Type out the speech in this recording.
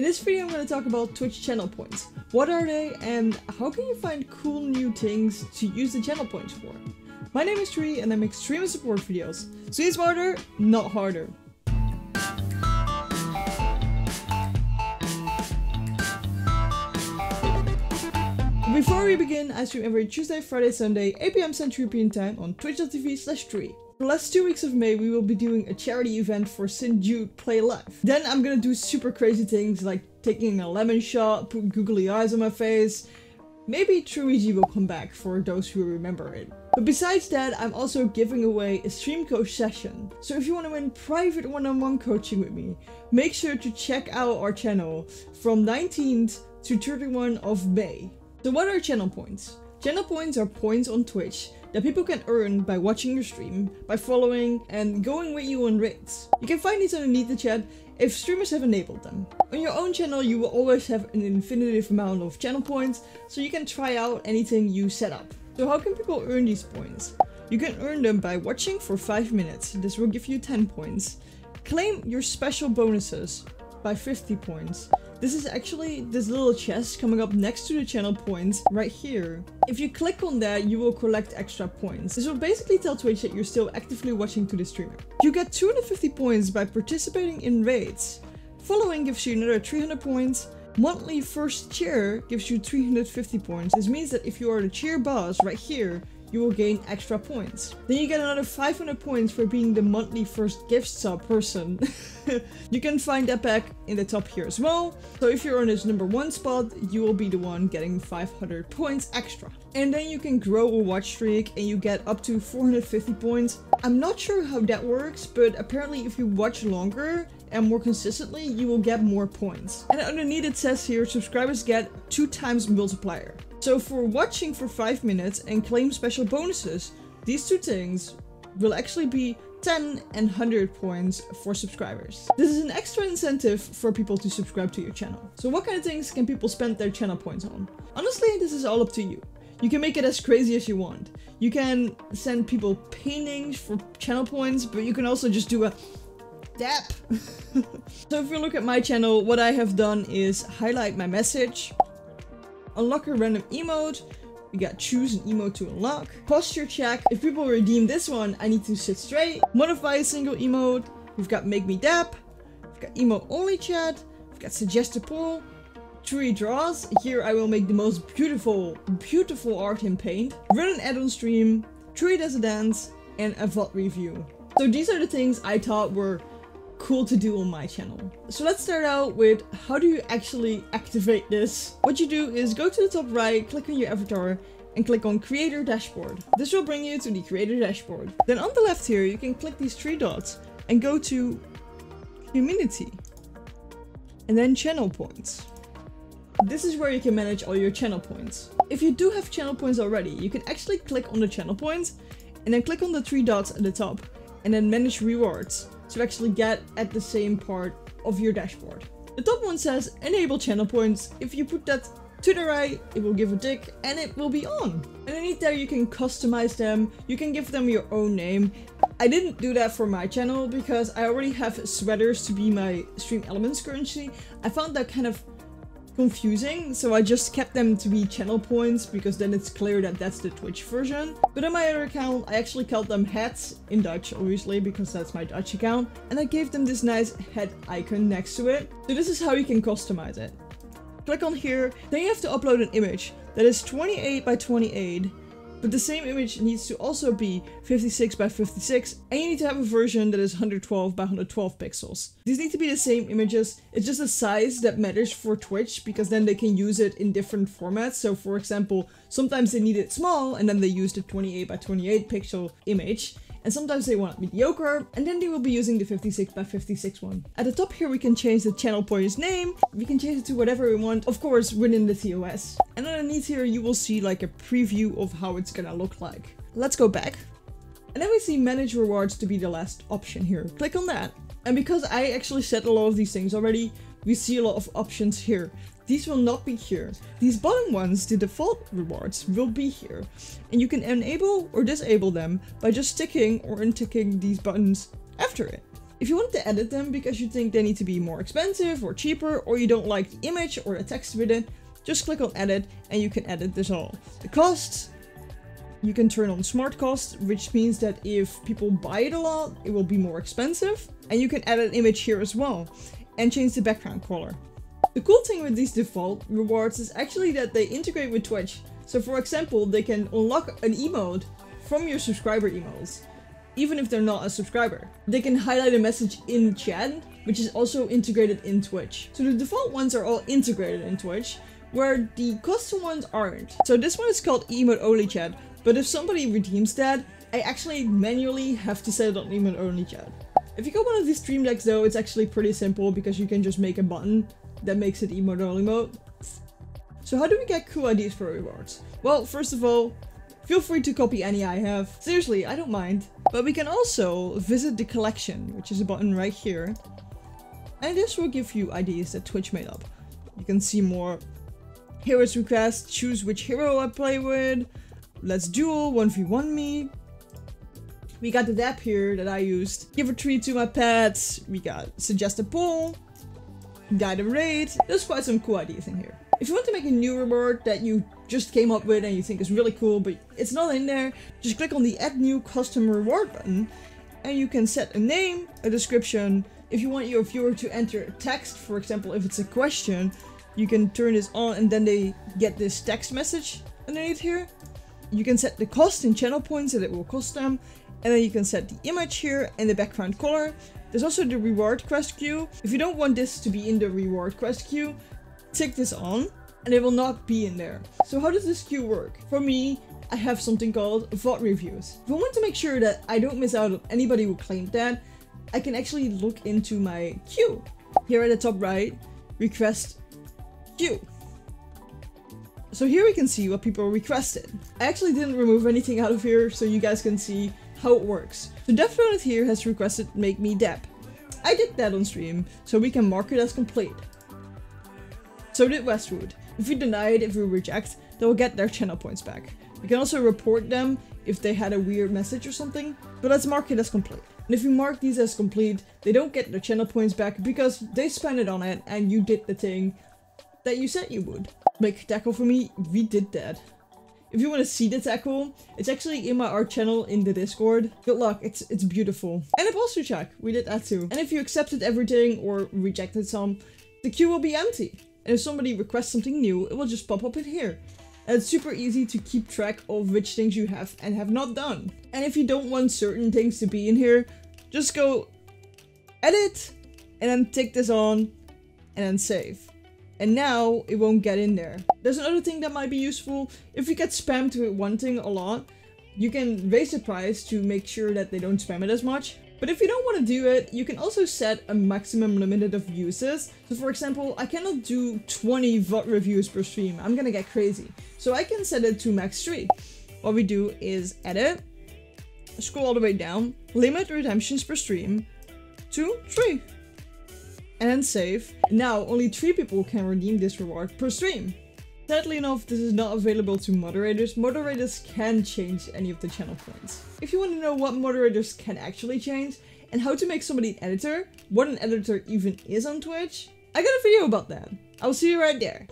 In this video I'm going to talk about Twitch channel points. What are they and how can you find cool new things to use the channel points for? My name is Trui and I make stream support videos. So it's smarter, not harder. Before we begin, I stream every Tuesday, Friday, Sunday, 8pm Central European Time on twitch.tv slash trui. The last two weeks of May, we will be doing a charity event for St. Jude Play Live. Then I'm gonna do super crazy things like taking a lemon shot, put googly eyes on my face. Maybe Truigi will come back for those who remember it. But besides that, I'm also giving away a stream coach session. So if you want to win private one-on-one -on -one coaching with me, make sure to check out our channel from 19th to 31 of May. So what are channel points? Channel points are points on Twitch that people can earn by watching your stream, by following, and going with you on raids. You can find these underneath the chat if streamers have enabled them. On your own channel you will always have an infinitive amount of channel points, so you can try out anything you set up. So how can people earn these points? You can earn them by watching for 5 minutes, this will give you 10 points. Claim your special bonuses by 50 points. This is actually this little chest coming up next to the channel points right here. If you click on that, you will collect extra points. This will basically tell Twitch that you're still actively watching to the streamer. You get 250 points by participating in raids. Following gives you another 300 points. Monthly first cheer gives you 350 points. This means that if you are the cheer boss right here, you will gain extra points. Then you get another 500 points for being the monthly first gift sub person. you can find that back in the top here as well. So if you're on this number one spot, you will be the one getting 500 points extra. And then you can grow a watch streak and you get up to 450 points. I'm not sure how that works, but apparently if you watch longer and more consistently, you will get more points. And underneath it says here, subscribers get two times multiplier. So for watching for 5 minutes and claim special bonuses, these two things will actually be 10 and 100 points for subscribers. This is an extra incentive for people to subscribe to your channel. So what kind of things can people spend their channel points on? Honestly, this is all up to you. You can make it as crazy as you want. You can send people paintings for channel points, but you can also just do a dap. so if you look at my channel, what I have done is highlight my message, unlock a random emote, we got choose an emote to unlock, posture check, if people redeem this one, I need to sit straight, modify a single emote, we've got make me dap, we've got emote only chat, we've got suggest a poll, Trui draws, here I will make the most beautiful, beautiful art in paint, run an add-on stream, Trui does a dance, and a VOD review. So these are the things I thought were cool to do on my channel. So let's start out with how do you actually activate this? What you do is go to the top right, click on your avatar and click on creator dashboard. This will bring you to the creator dashboard. Then on the left here, you can click these three dots and go to community and then channel points. This is where you can manage all your channel points. If you do have channel points already, you can actually click on the channel points and then click on the three dots at the top and then manage rewards to actually get at the same part of your dashboard. The top one says enable channel points. If you put that to the right, it will give a tick and it will be on. Underneath there you can customize them, you can give them your own name. I didn't do that for my channel because I already have sweaters to be my stream elements currency. I found that kind of confusing, so I just kept them to be channel points because then it's clear that that's the Twitch version. But on my other account, I actually called them heads in Dutch, obviously, because that's my Dutch account. And I gave them this nice head icon next to it. So this is how you can customize it. Click on here, then you have to upload an image that is 28 by 28 but the same image needs to also be 56 by 56 and you need to have a version that is 112 by 112 pixels. These need to be the same images, it's just a size that matters for Twitch because then they can use it in different formats. So for example, sometimes they need it small and then they use the 28 by 28 pixel image and sometimes they want mediocre, and then they will be using the 56 by 56 one. At the top here we can change the channel pointer's name, we can change it to whatever we want, of course within the TOS. And underneath here you will see like a preview of how it's gonna look like. Let's go back. And then we see manage rewards to be the last option here. Click on that. And because I actually set a lot of these things already, we see a lot of options here. These will not be here. These bottom ones, the default rewards, will be here. And you can enable or disable them by just ticking or unticking these buttons after it. If you want to edit them because you think they need to be more expensive or cheaper, or you don't like the image or the text with it, just click on edit and you can edit this all. The costs, you can turn on smart cost, which means that if people buy it a lot, it will be more expensive. And you can add an image here as well and change the background color. The cool thing with these default rewards is actually that they integrate with Twitch. So for example, they can unlock an emote from your subscriber emails, even if they're not a subscriber. They can highlight a message in chat, which is also integrated in Twitch. So the default ones are all integrated in Twitch, where the custom ones aren't. So this one is called emote only chat, but if somebody redeems that, I actually manually have to set it on emote only chat. If you go one of these stream decks though, it's actually pretty simple because you can just make a button that makes it emote only mode. So how do we get cool ideas for rewards? Well, first of all, feel free to copy any I have. Seriously, I don't mind. But we can also visit the collection, which is a button right here. And this will give you ideas that Twitch made up. You can see more heroes requests, choose which hero I play with, let's duel, 1v1 me. We got the dap here that I used. Give a treat to my pets. We got suggest a poll. Guide a raid. There's quite some cool ideas in here. If you want to make a new reward that you just came up with and you think is really cool, but it's not in there, just click on the add new custom reward button and you can set a name, a description. If you want your viewer to enter text, for example, if it's a question, you can turn this on and then they get this text message underneath here. You can set the cost in channel points that it will cost them. And then you can set the image here and the background color. There's also the reward quest queue. If you don't want this to be in the reward quest queue, tick this on and it will not be in there. So how does this queue work? For me, I have something called VOD reviews. If I want to make sure that I don't miss out on anybody who claimed that, I can actually look into my queue. Here at the top right, request queue. So here we can see what people requested. I actually didn't remove anything out of here so you guys can see how it works. So Death here has requested make me dap. I did that on stream, so we can mark it as complete. So did Westwood. If we deny it, if we reject, they will get their channel points back. We can also report them if they had a weird message or something, but let's mark it as complete. And if you mark these as complete, they don't get their channel points back because they spent it on it and you did the thing that you said you would. Make tackle for me, we did that. If you want to see the tackle, it's actually in my art channel in the Discord. Good luck, it's it's beautiful. And a posture check, we did that too. And if you accepted everything or rejected some, the queue will be empty. And if somebody requests something new, it will just pop up in here. And it's super easy to keep track of which things you have and have not done. And if you don't want certain things to be in here, just go edit and then tick this on and then save. And now it won't get in there. There's another thing that might be useful. If you get spammed with one thing a lot, you can raise the price to make sure that they don't spam it as much. But if you don't want to do it, you can also set a maximum limit of uses. So for example, I cannot do 20 VOD reviews per stream. I'm gonna get crazy. So I can set it to max 3. What we do is edit, scroll all the way down, limit redemptions per stream to 3. And save. Now only 3 people can redeem this reward per stream. Sadly enough, this is not available to moderators. Moderators can change any of the channel points. If you want to know what moderators can actually change, and how to make somebody an editor, what an editor even is on Twitch, I got a video about that. I'll see you right there.